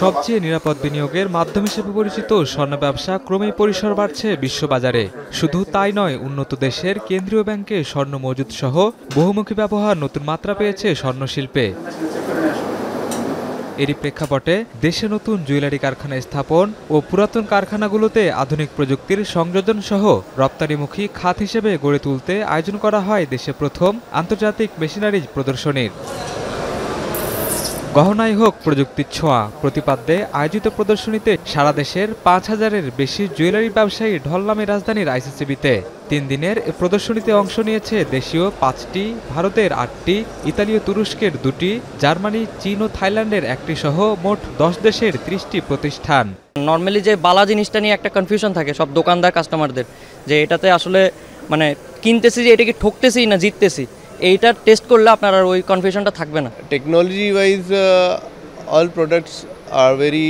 সবচেয়ে নিরাপদ বিনিয়োগের মাধ্যম হিসেবে পরিচিত স্বর্ণ ব্যবসা ক্রমেই পরিসর বাড়ছে বিশ্ববাজারে। শুধু তাই নয়, উন্নত দেশের কেন্দ্রীয় ব্যাংকে স্বর্ণ মজুদ সহ বহুমুখী ব্যবহার নতুন মাত্রা পেয়েছে স্বর্ণ শিল্পে এরই প্রেক্ষাপটে দেশে নতুন জুয়েলারি কারখানা স্থাপন ও পুরাতন কারখানাগুলোতে আধুনিক প্রযুক্তির সংযোজন সহ রপ্তানিমুখী খাত হিসেবে গড়ে তুলতে আয়োজন করা হয় দেশে প্রথম আন্তর্জাতিক মেশিনারিজ প্রদর্শনীর। গহনাই হোক প্রযুক্তির ছোঁয়া। প্রতিপাদ্যে আয়োজিত প্রদর্শনীতে সারা দেশের পাঁচ হাজারের বেশি জুয়েলারি ব্যবসায়ী ঢল নামে রাজধানীর আইসিসিবিতে। তিন দিনের প্রদর্শনীতে অংশ নিয়েছে দেশীয় পাঁচটি, ভারতের আটটি, ইতালীয় তুরস্কের দুটি, জার্মানি, চীন ও থাইল্যান্ডের একটি সহ মোট দশ দেশের ত্রিশটি প্রতিষ্ঠান। নর্মালি যে বালা জিনিসটা নিয়ে একটা কনফিউশন থাকে সব দোকানদার কাস্টমারদের যে এটাতে আসলে মানে কিনতেছি যে এটা কি ঠকতেছি না জিততেছি? এইটা টেস্ট করলে আপনার আর ওই কনফিউশনটা থাকবে না। Technology wise all products are very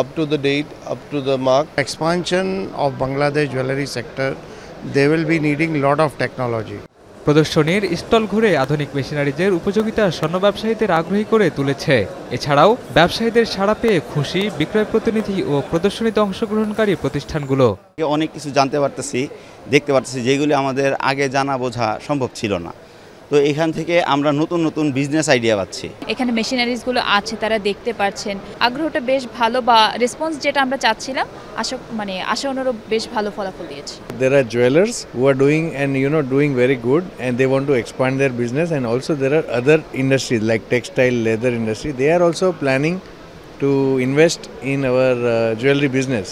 up to the date up to the mark. Expansion of Bangladesh jewelry sector, they will be needing lot of technology. প্রদর্শনীর স্টল ঘুরে আধুনিক মেশিনারিজের উপযোগিতা স্বর্ণ ব্যবসায়ীদের আগ্রহী করে তুলেছে। এছাড়াও ব্যবসায়ীদের সাড়া পেয়ে খুশি বিক্রয় প্রতিনিধি ও প্রদর্শনীতে অংশগ্রহণকারী প্রতিষ্ঠানগুলো। অনেক কিছু জানতে পারতেছি দেখতে পারতেছি যেগুলি আমাদের আগে জানা বোঝা সম্ভব ছিল না। তো এখান থেকে আমরা নতুন নতুন বিজনেস আইডিয়া পাচ্ছি। এখানে মেশিনারিজগুলো আছে তারা দেখতে পাচ্ছেন আগ্রহটা বেশ ভালো বা রেসপন্স যেটা আমরা চাচ্ছিলাম আশা মানে আশা অনুরূপ বেশ ভালো ফলাফল দিয়েছে। There are jewellers who are doing and you know doing very good and they want to expand their business and also there are other industries like textile leather industry they are also planning to invest in our jewellery business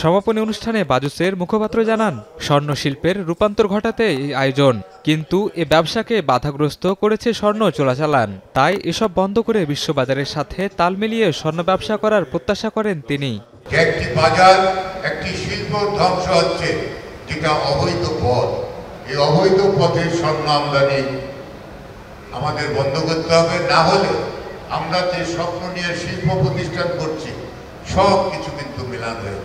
সমাপনী অনুষ্ঠানে বাজুসের মুখপাত্র জানান স্বর্ণ শিল্পের রূপান্তর ঘটাতে এই আয়োজন, কিন্তু এ ব্যবসাকে বাধাগ্রস্ত করেছে স্বর্ণ চোরাচালান। তাই এসব বন্ধ করে বিশ্ববাজারের সাথে তাল মিলিয়ে স্বর্ণ ব্যবসা করার প্রত্যাশা করেন তিনি। একটি বাজার, একটি শিল্প ধ্বংস হচ্ছে, যেটা অবৈধ পথ। এই অবৈধ পথের স্বর্ণ আমদানি আমাদের বন্ধ করতে হবে। না হলে আমরা যে স্বপ্ন নিয়ে শিল্প প্রতিষ্ঠান করছি, সব কিছু কিন্তু মিলান হয়ে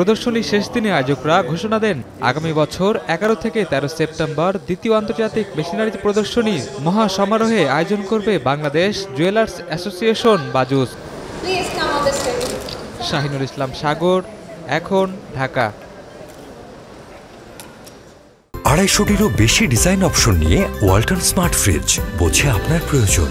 প্রদর্শনী শেষ দিনে আয়োজকরা ঘোষণা দেন আগামী বছর এগারো থেকে তেরো সেপ্টেম্বর দ্বিতীয় আন্তর্জাতিক মেশিনারি প্রদর্শনী মহা সমারোহে আয়োজন করবে বাংলাদেশ জুয়েলার্স অ্যাসোসিয়েশন বাজুস। শাহিনুর ইসলাম সাগর এখন ঢাকা। আড়াইশোটিরও বেশি ডিজাইন অপশন নিয়ে ওয়াল্টন স্মার্ট ফ্রিজ বোঝে আপনার প্রয়োজন।